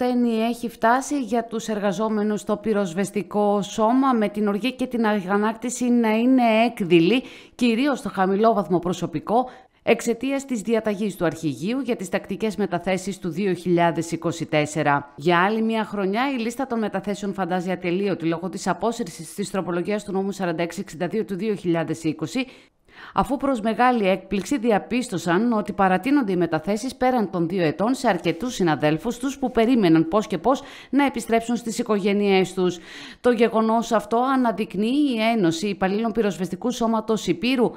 Τένι έχει φτάσει για τους εργαζόμενους στο πυροσβεστικό σώμα με την οργή και την αγανάκτηση να είναι έκδηλη, κυρίως στο χαμηλόβαθμο προσωπικό, εξαιτίας της διαταγής του Αρχηγείου για τις τακτικές μεταθέσεις του 2024. Για άλλη μια χρονιά, η λίστα των μεταθέσεων φαντάζει ατελείωτη λόγω της απόσυρσης της τροπολογίας του νόμου 4662 του 2020 αφού προς μεγάλη έκπληξη διαπίστωσαν ότι παρατείνονται οι μεταθέσεις πέραν των δύο ετών σε αρκετούς συναδέλφους τους που περίμεναν πώς και πώς να επιστρέψουν στις οικογένειές τους. Το γεγονός αυτό αναδεικνύει η Ένωση Υπαλλήλων Πυροσβεστικού Σώματος Υπήρου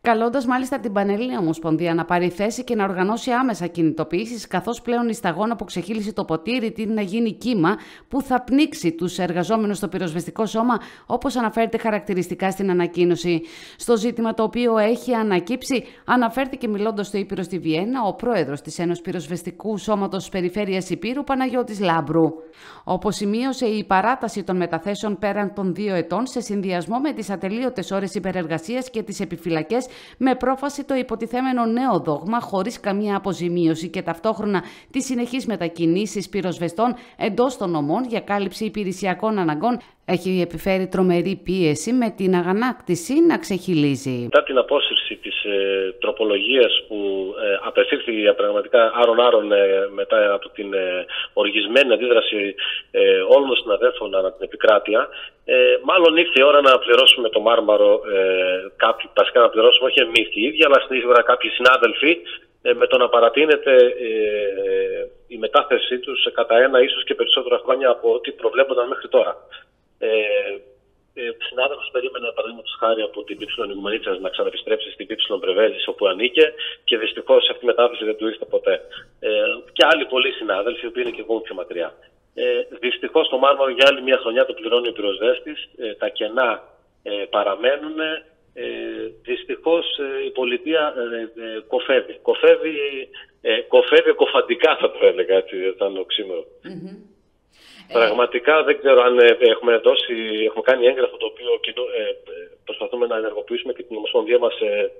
Καλώντας μάλιστα την Πανελλήνια Ομοσπονδία να πάρει θέση και να οργανώσει άμεσα κινητοποιήσει, καθώς πλέον η σταγόνα που ξεχύλισε το ποτήρι την να γίνει κύμα που θα πνίξει τους εργαζόμενους στο πυροσβεστικό σώμα, όπως αναφέρεται χαρακτηριστικά στην ανακοίνωση. Στο ζήτημα το οποίο έχει ανακύψει, αναφέρθηκε μιλώντας στο Ήπειρο στη Βιέννα ο πρόεδρος της Ένωσης Πυροσβεστικού Σώματος Περιφέρειας Υπήρου, Παναγιώτης Λάμπρου. Όπως σημείωσε, η παράταση των μεταθέσεων πέραν των δύο ετών σε συνδυασμό με τις ατελείωτες ώρες υπερεργασίας και τις επιφυλακές με πρόφαση το υποτιθέμενο νέο δόγμα χωρίς καμία αποζημίωση και ταυτόχρονα τις συνεχείς μετακινήσεις πυροσβεστών εντός των νομών για κάλυψη υπηρεσιακών αναγκών έχει επιφέρει τρομερή πίεση με την αγανάκτηση να ξεχυλίζει. Μετά την απόσυρση της ε, τροπολογίας που ε, απευθύνθη πραγματικά άρον-άρον ε, μετά από την ε, οργισμένη αντίδραση ε, όλων των συναδέλφων ανά την επικράτεια, ε, μάλλον ήρθε η ώρα να πληρώσουμε το μάρμαρο ε, κάποιοι, βασικά να πληρώσουμε όχι εμείς οι ίδιοι, αλλά σίγουρα κάποιοι συνάδελφοι με το να παρατείνεται η μετάθεσή τους κατά ένα ίσως και περισσότερα χρόνια από ό,τι προβλέπονταν μέχρι τώρα. Ε, ε, συνάδελφος περίμενε, παραδείγματος χάρη από την Πύψιλον Ιγουμανίτσα να ξαναεπιστρέψει στην Πύψιλον Πρεβέζη όπου ανήκε και δυστυχώς αυτή η μετάβαση δεν του ήρθε ποτέ. Ε, και άλλοι πολλοί συνάδελφοι, οι οποίοι είναι και εγώ πιο μακριά. Ε, Δυστυχώς το Μάρμαρο για άλλη μια χρονιά το πληρώνει ο πυροσβέστης. Ε, τα κενά ε, παραμένουν. Ε, Δυστυχώς ε, η πολιτεία ε, ε, κοφεύει. Κοφεύει, ε, κοφεύει κοφαντικά θα το έλεγα έτσι, ήταν οξύμερο. Mm-hmm. Πραγματικά δεν ξέρω αν ε, έχουμε, δώσει, έχουμε κάνει έγγραφο το οποίο ε, προσπαθούμε να ενεργοποιήσουμε και την Ομοσπονδία μας σε,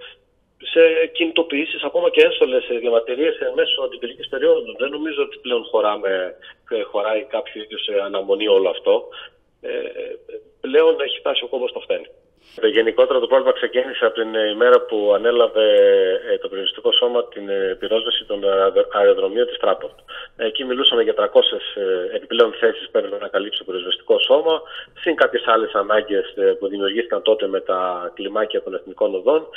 σε κινητοποιήσεις, ακόμα και έστολε διαμαρτυρίες μέσω αντιπυρικής περίοδου. Δεν νομίζω ότι πλέον χωράμε, ε, χωράει κάποιο είδους αναμονή όλο αυτό. Ε, πλέον έχει φτάσει ο κόμπος στο φταίνει. Το γενικότερα το πρόβλημα ξεκίνησε από την ημέρα που ανέλαβε ε, το περιοριστικό σώμα την ε, πυρόσβεση των αεροδρομίων της Τράπορτ. Εκεί μιλούσαμε για 300 ε, επιπλέον θέσεις που έπρεπε να καλύψει το περιοριστικό σώμα, συν κάποιες άλλες ανάγκες που δημιουργήθηκαν τότε με τα κλιμάκια των εθνικών οδών.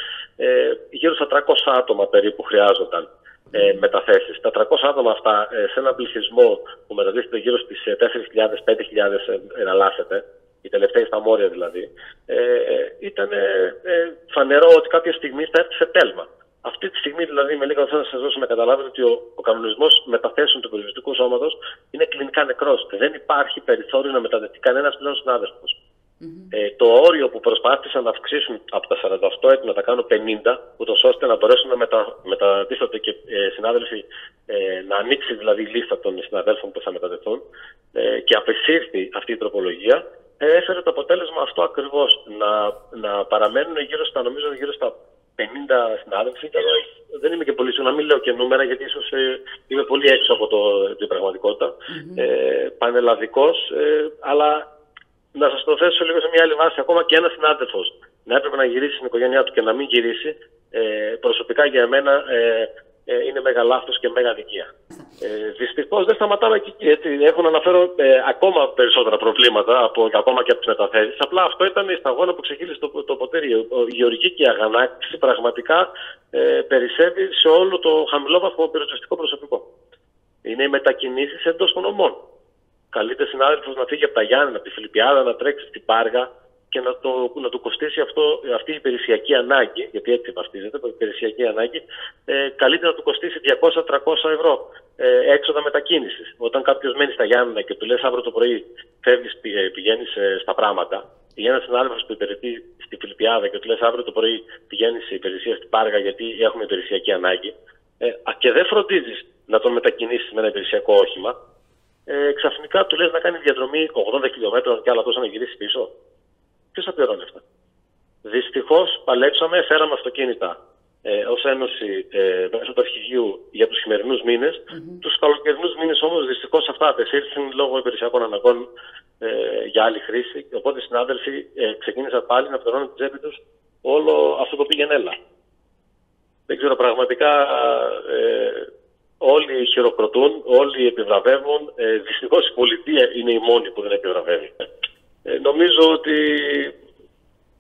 Γύρω στα 300 άτομα περίπου χρειάζονταν ε, μεταθέσεις. Τα 300 άτομα αυτά σε έναν πληθυσμό που μεταδίδεται γύρω στις 4.000-5.000 εναλλάσσεται, οι τελευταίοι στα μόρια δηλαδή, ε, ήταν ε, φανερό ότι κάποια στιγμή θα έρθει σε τέλμα. Αυτή τη στιγμή, δηλαδή, με λίγα θα σας δώσω να καταλάβετε ότι ο, ο κανονισμός μεταθέσεων του περιοριστικού σώματος είναι κλινικά νεκρός. Δεν υπάρχει περιθώριο να μεταδευτεί κανένας πλέον συνάδελφος. Mm-hmm. Ε, το όριο που προσπάθησαν να αυξήσουν από τα 48 έτη να τα κάνουν 50, ούτως ώστε να μπορέσουν να μετα, μεταδίδονται και ε, συνάδελφοι, ε, να ανοίξει δηλαδή η λίστα των συναδέλφων που θα μεταδεθούν ε, και απεσύρθη αυτή η τροπολογία, έφερε το αποτέλεσμα αυτό ακριβώς. Να, να παραμένουν γύρω στα, νομίζω, γύρω στα 50 συνάδελφοι. Δεν είμαι και πολύ σίγουρος, να μην λέω και νούμερα, γιατί ίσως ε, είμαι πολύ έξω από το, την πραγματικότητα. Mm-hmm. Ε, Πανελλαδικός, ε, αλλά να σας το θέσω λίγο σε μια άλλη βάση. Ακόμα και ένας συνάδελφος να έπρεπε να γυρίσει στην οικογένειά του και να μην γυρίσει, ε, προσωπικά για μένα ε, ε, είναι μέγα λάθος και μέγα δικία. Ε, Δυστυχώς δεν σταματάμε εκεί. Έτσι. Έχω να αναφέρω ε, ακόμα περισσότερα προβλήματα από, ακόμα και από τις μεταθέσεις. Απλά αυτό ήταν η σταγόνα που ξεχύλισε το, το ποτήρι. Η γεωργική και η αγανάκτηση πραγματικά ε, περισσεύει σε όλο το χαμηλόβαθμο πυροσβεστικό προσωπικό. Είναι οι μετακινήσεις εντός των ομών. Καλείται συνάδελφος να φύγει από τα Γιάννη, από τη Φιλιππιάδα, να τρέξει στην Πάργα, και να, το, να του κοστίσει αυτό, αυτή η υπηρεσιακή ανάγκη, γιατί έτσι βαστίζεται, η υπηρεσιακή ανάγκη, ε, καλύτερα να του κοστίσει 200-300 ευρώ ε, έξοδα μετακίνησης. Όταν κάποιος μένει στα Γιάννενα και του λες αύριο το πρωί φεύγεις, ε, πηγαίνεις ε, στα πράγματα, για ένας συνάδελφος που υπηρετεί στη Φιλιππιάδα και του λες αύριο το πρωί πηγαίνεις σε υπηρεσία στην Πάργα γιατί έχουμε υπηρεσιακή ανάγκη, ε, και δεν φροντίζεις να τον μετακινήσεις με ένα υπηρεσιακό όχημα, ε, ξαφνικά του λες να κάνει διαδρομή 80 χιλιόμετρων και άλλα τόσα να γυρίσει πίσω. Ποιος θα πληρώνει αυτά; Δυστυχώς παλέψαμε, φέραμε αυτοκίνητα ε, ως Ένωση ε, μέσω του αρχηγείου για τους χειμερινούς μήνες. Mm-hmm. Τους καλοκαιρινούς μήνες όμως δυστυχώς αυτά απεσύρθηκαν λόγω υπηρεσιακών αναγκών ε, για άλλη χρήση. Οπότε οι συνάδελφοι ε, ξεκίνησαν πάλι να πληρώνουν την τσέπη τους όλο αυτό το πήγαινε έλα. Δεν ξέρω πραγματικά ε, όλοι χειροκροτούν, όλοι επιβραβεύουν. Ε, δυστυχώς η πολιτεία είναι η μόνη που δεν επιβραβεύει. Ε, νομίζω ότι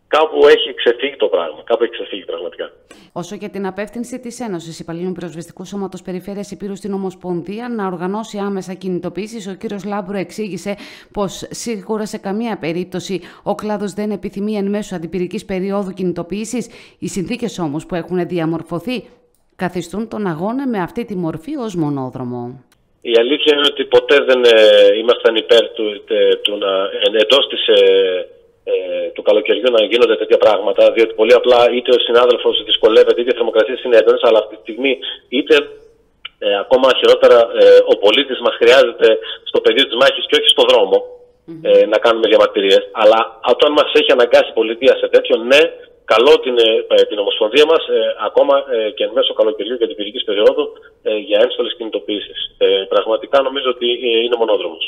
κάπου έχει ξεφύγει το πράγμα. Κάπου έχει ξεφύγει πραγματικά. Όσο για την απεύθυνση της Ένωσης Υπαλλήλων Πυροσβεστικού Σώματος Περιφέρειας Ηπείρου στην Ομοσπονδία να οργανώσει άμεσα κινητοποιήσεις, ο κ. Λάμπρος εξήγησε πως σίγουρα σε καμία περίπτωση ο κλάδος δεν επιθυμεί εν μέσω αντιπυρικής περίοδου κινητοποίησης. Οι συνθήκες όμως που έχουν διαμορφωθεί καθιστούν τον αγώνα με αυτή τη μορφή ως μονόδρομο. Η αλήθεια είναι ότι ποτέ δεν ε, ήμασταν υπέρ του, του να εντός της ε, ε, του καλοκαιριού να γίνονται τέτοια πράγματα, διότι πολύ απλά είτε ο συνάδελφος δυσκολεύεται, είτε οι θερμοκρασίες είναι έντονες, αλλά αυτή τη στιγμή είτε ε, ακόμα χειρότερα ε, ο πολίτης μας χρειάζεται στο πεδίο της μάχης και όχι στο δρομο ε, να κάνουμε διαμαρτυρίες. Αλλά όταν μας έχει αναγκάσει η πολιτεία σε τέτοιο, ναι, καλό την, ε, την Ομοσπονδία μας, ακόμα και εν μέσω καλοκαιριού και την πυρική περίοδου, για ένστολε κινητοποίησει. πραγματικά νομίζω ότι είναι μονόδρομος.